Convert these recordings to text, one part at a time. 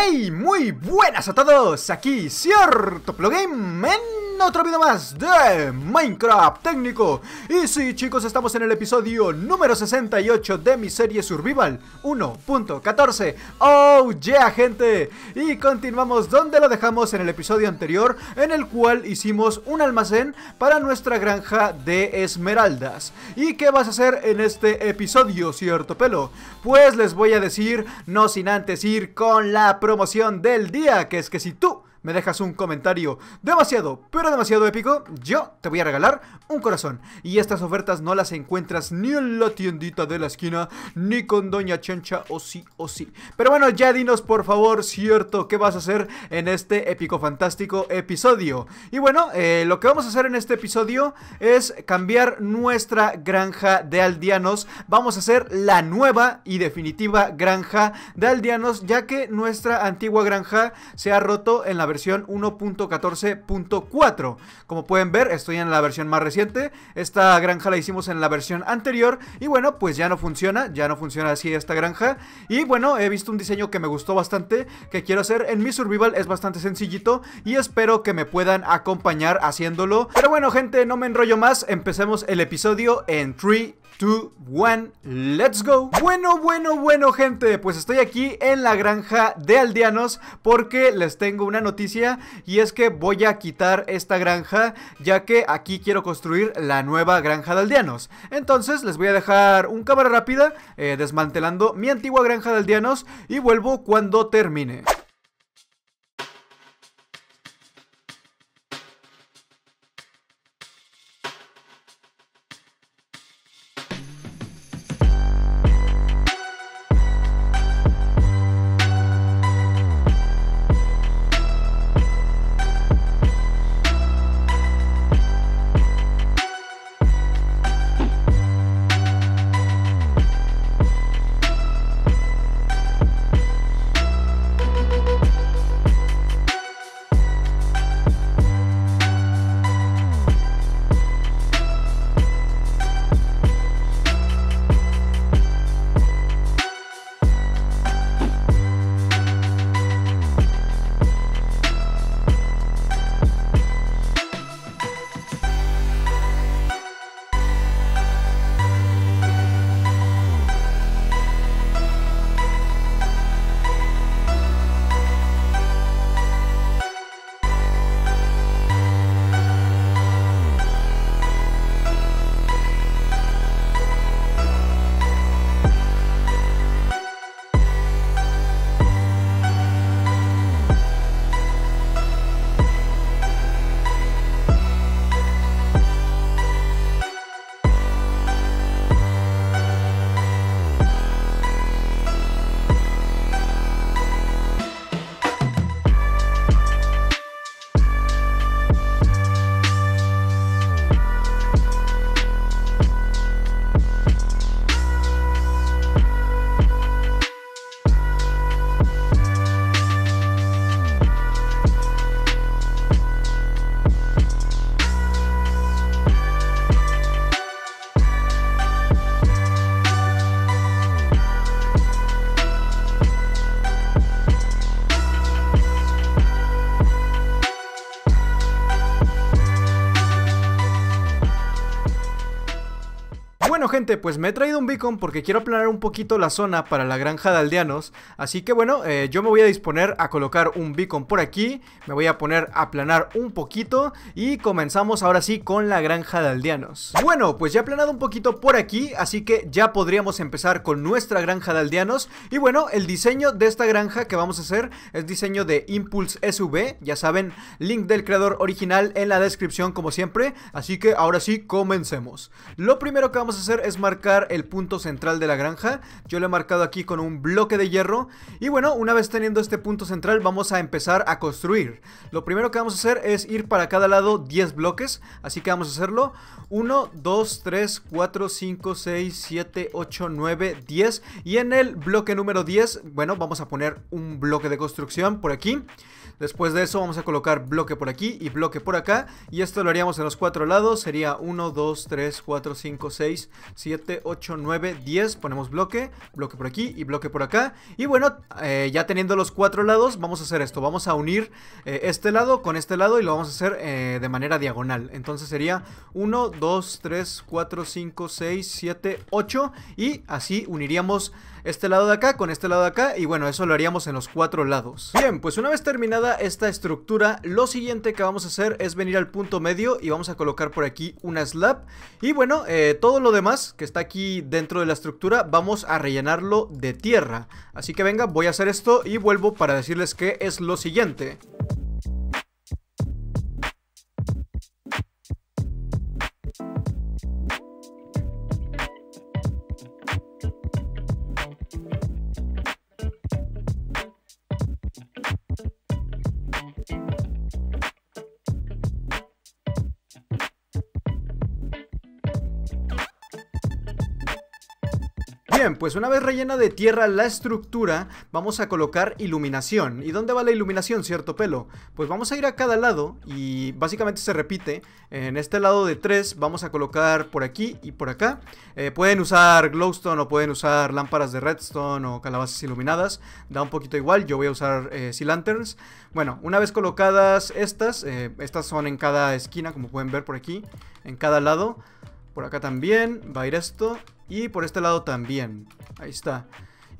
Hey, muy buenas a todos, aquí Cierto Plugame en otro video más de Minecraft técnico. Y sí chicos, estamos en el episodio número 68 de mi serie Survival 1.14 Oh yeah gente, y continuamos donde lo dejamos en el episodio anterior En el cual hicimos un almacén para nuestra granja de esmeraldas. ¿Y qué vas a hacer en este episodio, cierto pelo? Pues les voy a decir, no sin antes ir con la promoción del día, que es que si tú me dejas un comentario demasiado, pero demasiado épico, yo te voy a regalar un corazón. Y estas ofertas no las encuentras ni en la tiendita de la esquina, ni con Doña Chencha, o sí, o sí. Pero bueno, ya dinos por favor, cierto, qué vas a hacer en este épico, fantástico episodio. Y bueno, eh, lo que vamos a hacer en este episodio es cambiar nuestra granja de aldeanos. Vamos a hacer la nueva y definitiva granja de aldeanos, ya que nuestra antigua granja se ha roto en la versión 1.14.4. Como pueden ver, estoy en la versión más reciente. Esta granja la hicimos en la versión anterior. Y bueno, pues ya no funciona. Ya no funciona así esta granja. Y bueno, he visto un diseño que me gustó bastante. Que quiero hacer en mi survival. Es bastante sencillito. Y espero que me puedan acompañar haciéndolo. Pero bueno, gente, no me enrollo más. Empecemos el episodio en 3, 2, 1, let's go. Bueno, bueno, bueno gente, pues estoy aquí en la granja de aldeanos porque les tengo una noticia y es que voy a quitar esta granja ya que aquí quiero construir la nueva granja de aldeanos. Entonces les voy a dejar un cámara rápida eh, desmantelando mi antigua granja de aldeanos y vuelvo cuando termine pues me he traído un beacon porque quiero aplanar un poquito la zona para la granja de aldeanos. Así que bueno, eh, yo me voy a disponer a colocar un beacon por aquí. Me voy a poner a aplanar un poquito Y comenzamos ahora sí con la granja de aldeanos. Bueno, pues ya he aplanado un poquito por aquí Así que ya podríamos empezar con nuestra granja de aldeanos. Y bueno, el diseño de esta granja que vamos a hacer Es diseño de Impulse SV Ya saben, link del creador original en la descripción como siempre. Así que ahora sí, comencemos. Lo primero que vamos a hacer es marcar el punto central de la granja. Yo lo he marcado aquí con un bloque de hierro. Y bueno, una vez teniendo este punto central vamos a empezar a construir. Lo primero que vamos a hacer es ir para cada lado 10 bloques. Así que vamos a hacerlo. 1, 2, 3, 4, 5, 6, 7, 8, 9, 10 Y en el bloque número 10, bueno, vamos a poner un bloque de construcción por aquí Después de eso vamos a colocar bloque por aquí y bloque por acá. Y esto lo haríamos en los cuatro lados. Sería 1, 2, 3, 4, 5, 6, 7, 8, 9, 10. Ponemos bloque, bloque por aquí y bloque por acá. Y bueno, eh, ya teniendo los cuatro lados, vamos a hacer esto. Vamos a unir eh, este lado con este lado y lo vamos a hacer eh, de manera diagonal. Entonces sería 1, 2, 3, 4, 5, 6, 7, 8. Y así uniríamos este lado de acá con este lado de acá y bueno, eso lo haríamos en los cuatro lados. Bien, pues una vez terminada esta estructura, lo siguiente que vamos a hacer es venir al punto medio y vamos a colocar por aquí una slab y bueno, eh, todo lo demás que está aquí dentro de la estructura vamos a rellenarlo de tierra. Así que venga, voy a hacer esto y vuelvo para decirles qué es lo siguiente. Bien, pues una vez rellena de tierra la estructura, vamos a colocar iluminación. ¿Y dónde va la iluminación, cierto pelo? Pues vamos a ir a cada lado y básicamente se repite. En este lado de 3 vamos a colocar por aquí y por acá. Eh, pueden usar glowstone o pueden usar lámparas de redstone o calabazas iluminadas. Da un poquito igual, yo voy a usar eh, sea lanterns. Bueno, una vez colocadas estas, eh, estas son en cada esquina, como pueden ver por aquí, en cada lado. Por acá también va a ir esto y por este lado también. Ahí está.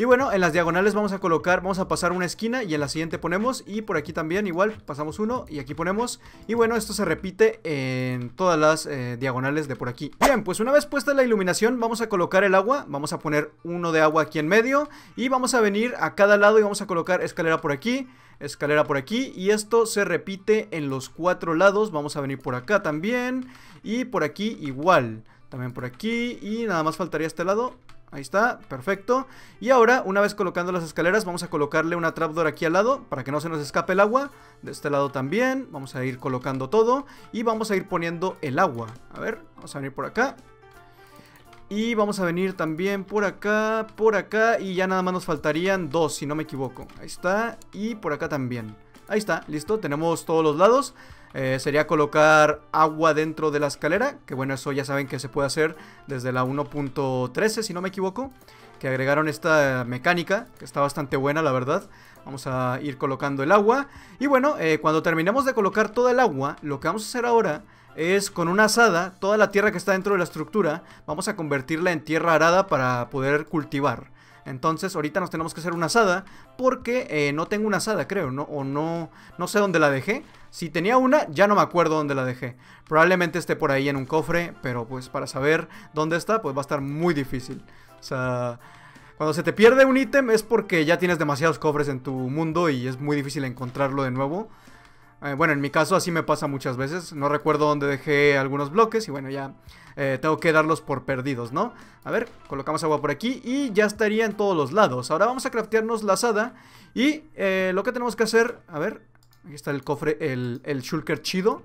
Y bueno, en las diagonales vamos a colocar, vamos a pasar una esquina y en la siguiente ponemos y por aquí también igual pasamos uno y aquí ponemos y bueno, esto se repite en todas las eh, diagonales de por aquí. Bien, pues una vez puesta la iluminación vamos a colocar el agua, vamos a poner uno de agua aquí en medio y vamos a venir a cada lado y vamos a colocar escalera por aquí, escalera por aquí y esto se repite en los cuatro lados, vamos a venir por acá también y por aquí igual. También por aquí. Y nada más faltaría este lado. Ahí está, perfecto. Y ahora, una vez colocando las escaleras Vamos a colocarle una trapdoor aquí al lado Para que no se nos escape el agua. De este lado también, vamos a ir colocando todo Y vamos a ir poniendo el agua. A ver, vamos a venir por acá. Y vamos a venir también por acá, por acá Y ya nada más nos faltarían dos, si no me equivoco. Ahí está, y por acá también Ahí está, listo, tenemos todos los lados eh, sería colocar agua dentro de la escalera, que bueno, eso ya saben que se puede hacer desde la 1.13, si no me equivoco, que agregaron esta mecánica, que está bastante buena, la verdad. Vamos a ir colocando el agua. Y bueno, eh, cuando terminemos de colocar toda el agua, lo que vamos a hacer ahora es con una asada, toda la tierra que está dentro de la estructura, vamos a convertirla en tierra arada para poder cultivar. Entonces ahorita nos tenemos que hacer una asada porque eh, no tengo una asada creo, ¿no? O no, no sé dónde la dejé. Si tenía una, ya no me acuerdo dónde la dejé. Probablemente esté por ahí en un cofre, pero pues para saber dónde está, pues va a estar muy difícil. O sea, cuando se te pierde un ítem es porque ya tienes demasiados cofres en tu mundo y es muy difícil encontrarlo de nuevo. Eh, bueno, en mi caso así me pasa muchas veces. No recuerdo dónde dejé algunos bloques y bueno, ya eh, tengo que darlos por perdidos, ¿no? A ver, colocamos agua por aquí y ya estaría en todos los lados. Ahora vamos a craftearnos la asada y eh, lo que tenemos que hacer, a ver, aquí está el cofre, el, el shulker chido.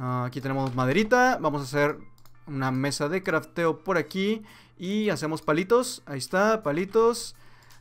Aquí tenemos maderita, vamos a hacer una mesa de crafteo por aquí y hacemos palitos, ahí está, palitos.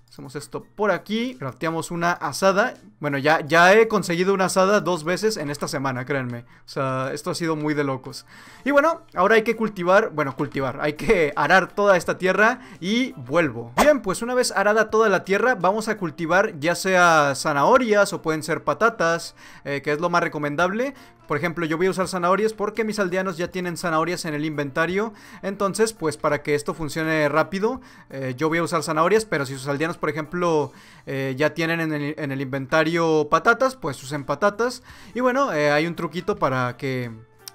Hacemos esto por aquí, crafteamos una asada. Bueno, ya, ya he conseguido una asada dos veces en esta semana, créanme. O sea, esto ha sido muy de locos. Y bueno, ahora hay que cultivar, bueno, cultivar, hay que arar toda esta tierra y vuelvo. Bien, pues una vez arada toda la tierra, vamos a cultivar ya sea zanahorias o pueden ser patatas, eh, que es lo más recomendable. Por ejemplo, yo voy a usar zanahorias porque mis aldeanos ya tienen zanahorias en el inventario. Entonces, pues para que esto funcione rápido, eh, yo voy a usar zanahorias. Pero si sus aldeanos, por ejemplo, eh, ya tienen en el, inventario patatas, pues usen patatas. Y bueno, eh, hay un truquito para que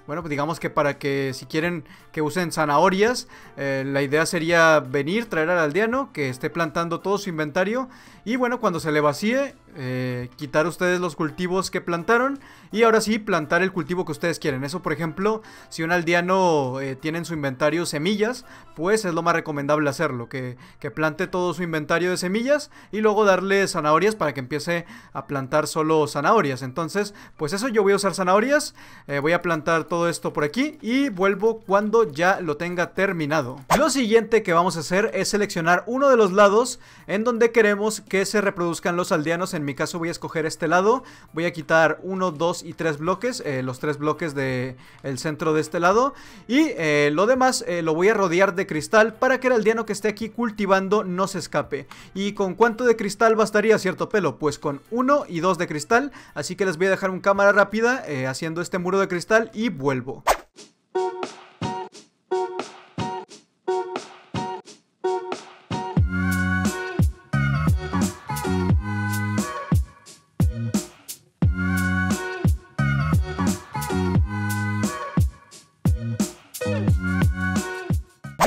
bueno, pues digamos que para que si quieren que usen zanahorias, la idea sería venir, traer al aldeano, que esté plantando todo su inventario. Y bueno, cuando se le vacíe, eh, quitar ustedes los cultivos que plantaron y ahora sí plantar el cultivo que ustedes quieren. Eso, por ejemplo, si un aldeano eh, tiene en su inventario semillas, pues es lo más recomendable hacerlo, que, que plante todo su inventario de semillas y luego darle zanahorias para que empiece a plantar solo zanahorias. Entonces, pues eso yo voy a usar zanahorias, voy a plantar todo esto por aquí y vuelvo cuando ya lo tenga terminado. Lo siguiente que vamos a hacer es seleccionar uno de los lados en donde queremos que se reproduzcan los aldeanos En mi caso voy a escoger este lado. Voy a quitar uno, dos y tres bloques. Eh, los tres bloques del el centro de este lado. Y eh, lo demás eh, lo voy a rodear de cristal para que el aldeano que esté aquí cultivando no se escape. ¿Y con cuánto de cristal bastaría, cierto pelo? Pues con uno y dos de cristal. Así que les voy a dejar un cámara rápida haciendo este muro de cristal y vuelvo.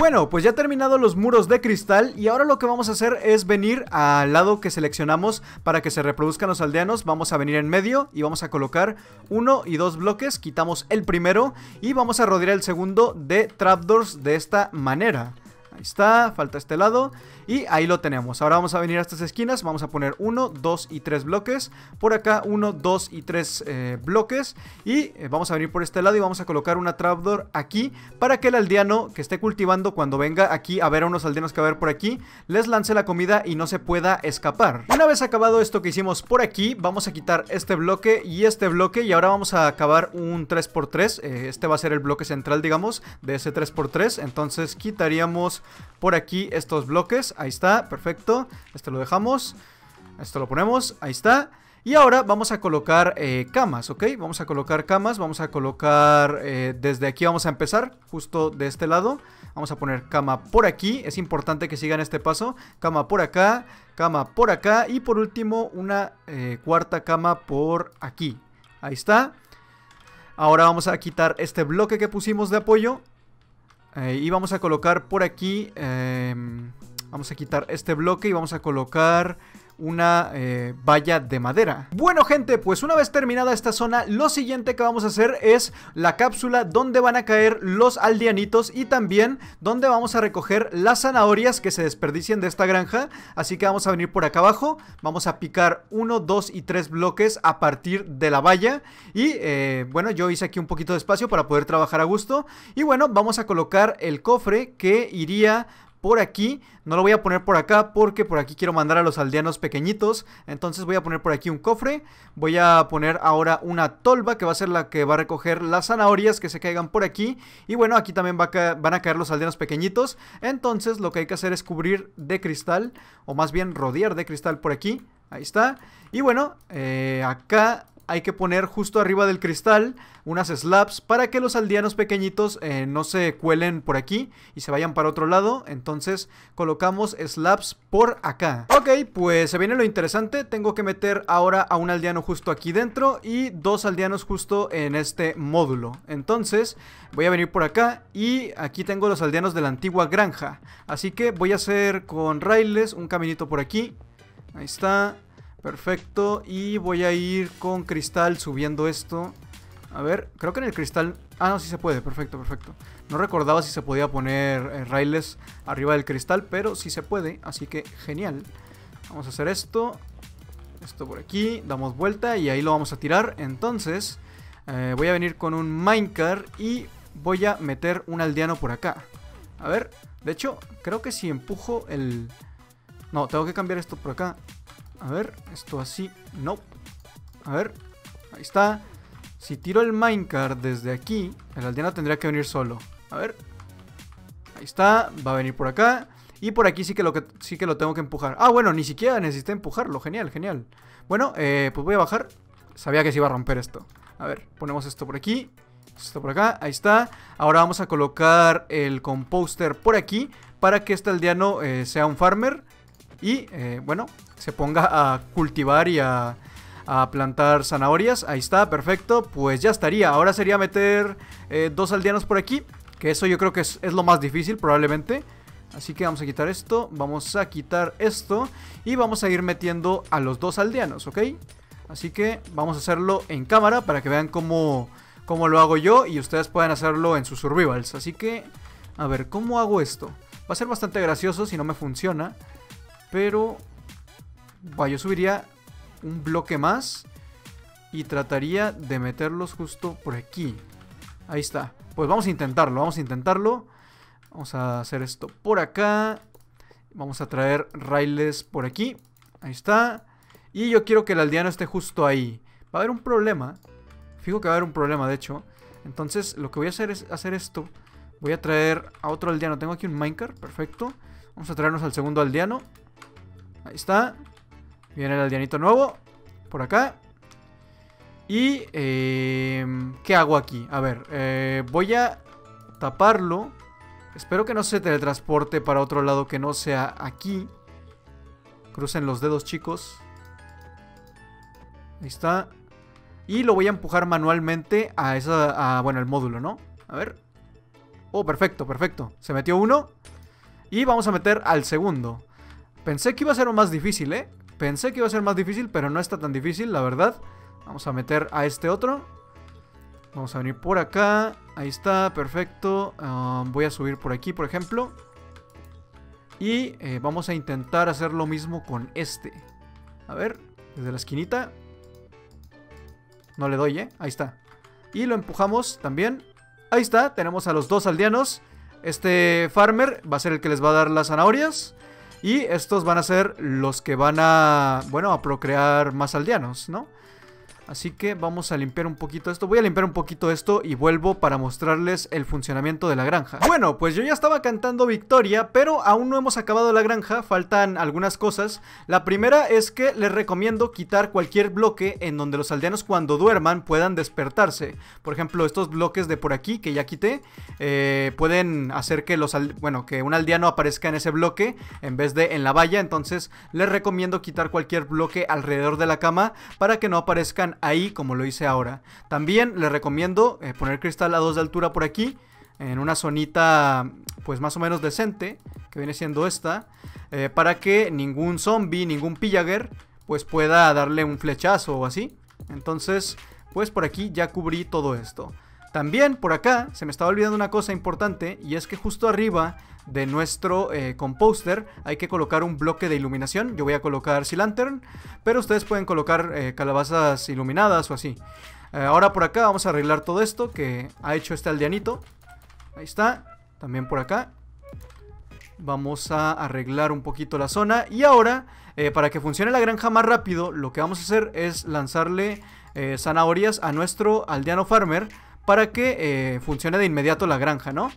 Bueno, pues ya terminado los muros de cristal y ahora lo que vamos a hacer es venir al lado que seleccionamos para que se reproduzcan los aldeanos. Vamos a venir en medio y vamos a colocar uno y dos bloques, quitamos el primero y vamos a rodear el segundo de trapdoors de esta manera. Ahí está, falta este lado y ahí lo tenemos. Ahora vamos a venir a estas esquinas, vamos a poner 1, 2 y 3 bloques. Por acá 1, 2 y 3 eh, bloques. Y eh, vamos a venir por este lado y vamos a colocar una trapdoor aquí para que el aldeano que esté cultivando cuando venga aquí a ver a unos aldeanos que va a ver por aquí, les lance la comida y no se pueda escapar. Una vez acabado esto que hicimos por aquí, vamos a quitar este bloque y este bloque y ahora vamos a acabar un 3x3. Eh, este va a ser el bloque central, digamos, de ese 3x3. Entonces quitaríamos por aquí estos bloques. Ahí está, perfecto. Este lo dejamos. Esto lo ponemos, ahí está. Y ahora vamos a colocar eh, camas, ¿ok? Vamos a colocar camas, vamos a colocar... Eh, desde aquí vamos a empezar, justo de este lado. Vamos a poner cama por aquí, es importante que sigan este paso. Cama por acá, cama por acá y por último una eh, cuarta cama por aquí. Ahí está. Ahora vamos a quitar este bloque que pusimos de apoyo y vamos a colocar por aquí, em, vamos a quitar este bloque y vamos a colocar una eh, valla de madera. Bueno gente, pues una vez terminada esta zona, lo siguiente que vamos a hacer es la cápsula donde van a caer los aldeanitos y también donde vamos a recoger las zanahorias que se desperdicien de esta granja. Así que vamos a venir por acá abajo, vamos a picar uno, dos y tres bloques a partir de la valla. Y eh, bueno, yo hice aquí un poquito de espacio para poder trabajar a gusto. Y bueno, vamos a colocar el cofre que iría por aquí. No lo voy a poner por acá porque por aquí quiero mandar a los aldeanos pequeñitos. Entonces voy a poner por aquí un cofre. Voy a poner ahora una tolva que va a ser la que va a recoger las zanahorias que se caigan por aquí. Y bueno, aquí también van a caer los aldeanos pequeñitos. Entonces lo que hay que hacer es cubrir de cristal. O más bien rodear de cristal por aquí. Ahí está. Y bueno, eh, acá hay que poner justo arriba del cristal unas slabs para que los aldeanos pequeñitos eh, no se cuelen por aquí y se vayan para otro lado. Entonces colocamos slabs por acá. Ok, pues se viene lo interesante. Tengo que meter ahora a un aldeano justo aquí dentro y dos aldeanos justo en este módulo. Entonces voy a venir por acá y aquí tengo los aldeanos de la antigua granja. Así que voy a hacer con raíles un caminito por aquí. Ahí está. Perfecto, y voy a ir con cristal subiendo esto. A ver, creo que en el cristal... Ah, no, sí se puede, perfecto, perfecto. No recordaba si se podía poner eh, raíles arriba del cristal, pero sí se puede, así que genial. Vamos a hacer esto. Esto por aquí, damos vuelta y ahí lo vamos a tirar. Entonces, eh, voy a venir con un minecart y voy a meter un aldeano por acá. A ver, de hecho, creo que si empujo el... No, tengo que cambiar esto por acá. A ver, esto así. No. A ver. Ahí está. Si tiro el minecart desde aquí, el aldeano tendría que venir solo. A ver. Ahí está. Va a venir por acá. Y por aquí sí que lo, que, sí que lo tengo que empujar. Ah, bueno, ni siquiera necesité empujarlo. Genial, genial. Bueno, eh, pues voy a bajar. Sabía que se iba a romper esto. A ver, ponemos esto por aquí. Esto por acá, ahí está. Ahora vamos a colocar el composter por aquí para que este aldeano eh, sea un farmer. Y eh, bueno, se ponga a cultivar y a, plantar zanahorias. Ahí está, perfecto. Pues ya estaría. Ahora sería meter eh, dos aldeanos por aquí. Que eso yo creo que es, lo más difícil probablemente. Así que vamos a quitar esto, vamos a quitar esto y vamos a ir metiendo a los dos aldeanos, ¿ok? Así que vamos a hacerlo en cámara para que vean cómo, cómo lo hago yo y ustedes puedan hacerlo en sus survivals. Así que, a ver, ¿cómo hago esto? Va a ser bastante gracioso si no me funciona, pero yo subiría un bloque más y trataría de meterlos justo por aquí. Ahí está. Pues vamos a intentarlo, vamos a intentarlo. Vamos a hacer esto por acá. Vamos a traer raíles por aquí. Ahí está. Y yo quiero que el aldeano esté justo ahí. Va a haber un problema. Fijo que va a haber un problema, de hecho. Entonces, lo que voy a hacer es hacer esto. Voy a traer a otro aldeano. Tengo aquí un minecart, perfecto. Vamos a traernos al segundo aldeano. Ahí está. Viene el aldeanito nuevo. Por acá. Y... Eh, ¿Qué hago aquí? A ver, eh, voy a taparlo. Espero que no se teletransporte para otro lado que no sea aquí. Crucen los dedos, chicos. Ahí está. Y lo voy a empujar manualmente a esa... A, bueno, el módulo, ¿no? A ver. Oh, perfecto, perfecto. Se metió uno. Y vamos a meter al segundo. Pensé que iba a ser más difícil, ¿eh? Pensé que iba a ser más difícil, pero no está tan difícil, la verdad. Vamos a meter a este otro. Vamos a venir por acá. Ahí está, perfecto. Um, voy a subir por aquí, por ejemplo. Y eh, vamos a intentar hacer lo mismo con este. A ver, desde la esquinita. No le doy, ¿eh? Ahí está. Y lo empujamos también. Ahí está, tenemos a los dos aldeanos. Este farmer va a ser el que les va a dar las zanahorias. Y estos van a ser los que van a, bueno, a procrear más aldeanos, ¿no? Así que vamos a limpiar un poquito esto. Voy a limpiar un poquito esto y vuelvo para mostrarles el funcionamiento de la granja. Bueno, pues yo ya estaba cantando victoria, pero aún no hemos acabado la granja. Faltan algunas cosas. La primera es que les recomiendo quitar cualquier bloque en donde los aldeanos cuando duerman puedan despertarse. Por ejemplo, estos bloques de por aquí que ya quité eh, pueden hacer que los bueno que un aldeano aparezca en ese bloque en vez de en la valla. Entonces les recomiendo quitar cualquier bloque alrededor de la cama para que no aparezcan ahí como lo hice ahora. También les recomiendo eh, poner cristal a 2 de altura por aquí, en una zonita pues más o menos decente, que viene siendo esta, eh, para que ningún zombie, ningún pillager, pues pueda darle un flechazo o así. Entonces, pues por aquí ya cubrí todo esto. También por acá se me estaba olvidando una cosa importante y es que justo arriba de nuestro eh, composter hay que colocar un bloque de iluminación. Yo voy a colocar Sea Lantern, pero ustedes pueden colocar eh, calabazas iluminadas o así. Eh, ahora por acá vamos a arreglar todo esto que ha hecho este aldeanito. Ahí está, también por acá. Vamos a arreglar un poquito la zona. Y ahora, para que funcione la granja más rápido, lo que vamos a hacer es lanzarle zanahorias a nuestro aldeano farmer para que funcione de inmediato la granja, ¿no?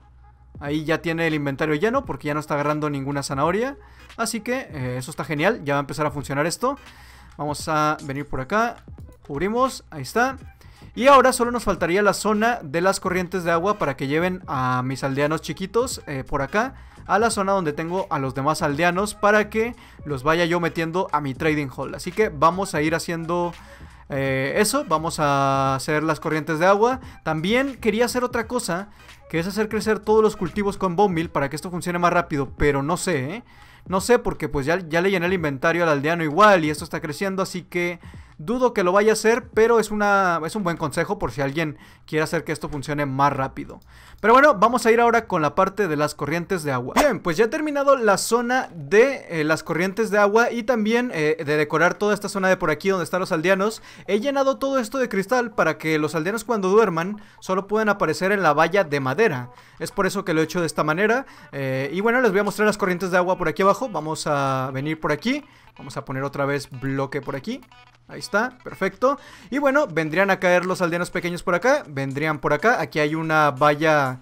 Ahí ya tiene el inventario lleno porque ya no está agarrando ninguna zanahoria. Así que eh, eso está genial, ya va a empezar a funcionar esto. Vamos a venir por acá, cubrimos, ahí está. Y ahora solo nos faltaría la zona de las corrientes de agua para que lleven a mis aldeanos chiquitos eh, por acá a la zona donde tengo a los demás aldeanos para que los vaya yo metiendo a mi trading hall. Así que vamos a ir haciendo eh, eso, vamos a hacer las corrientes de agua. También quería hacer otra cosa que es hacer crecer todos los cultivos con Bone para que esto funcione más rápido, pero no sé, ¿eh? No sé porque pues ya, ya le llené el inventario al aldeano igual y esto está creciendo, así que Dudo que lo vaya a hacer, pero es, una, es un buen consejo por si alguien quiere hacer que esto funcione más rápido. Pero bueno, vamos a ir ahora con la parte de las corrientes de agua. Bien, pues ya he terminado la zona de eh, las corrientes de agua y también eh, de decorar toda esta zona de por aquí donde están los aldeanos. He llenado todo esto de cristal para que los aldeanos cuando duerman solo puedan aparecer en la valla de madera. Es por eso que lo he hecho de esta manera. Eh, y bueno, les voy a mostrar las corrientes de agua por aquí abajo. Vamos a venir por aquí. Vamos a poner otra vez bloque por aquí. Ahí está, perfecto. Y bueno, vendrían a caer los aldeanos pequeños por acá. Vendrían por acá. Aquí hay una valla,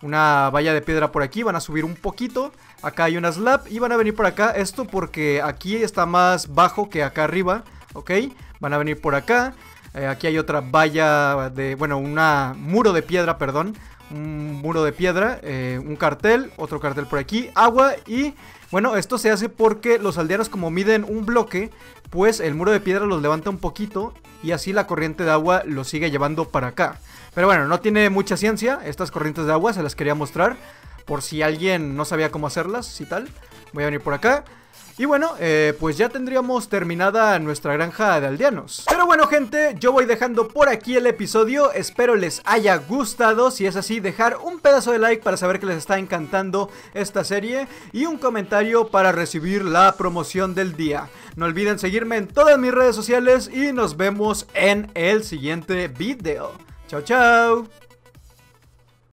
una valla de piedra por aquí. Van a subir un poquito. Acá hay una slab y van a venir por acá. Esto porque aquí está más bajo que acá arriba. ¿Ok? Van a venir por acá. Eh, aquí hay otra valla de, bueno, un muro de piedra, perdón. Un muro de piedra, eh, un cartel, otro cartel por aquí, agua y bueno, esto se hace porque los aldeanos como miden un bloque, pues el muro de piedra los levanta un poquito y así la corriente de agua los sigue llevando para acá. Pero bueno, no tiene mucha ciencia estas corrientes de agua, se las quería mostrar por si alguien no sabía cómo hacerlas y tal. Voy a venir por acá. Y bueno, eh, pues ya tendríamos terminada nuestra granja de aldeanos. Pero bueno gente, yo voy dejando por aquí el episodio. Espero les haya gustado. Si es así, dejar un pedazo de like para saber que les está encantando esta serie. Y un comentario para recibir la promoción del día. No olviden seguirme en todas mis redes sociales Y nos vemos en el siguiente video. Chao chao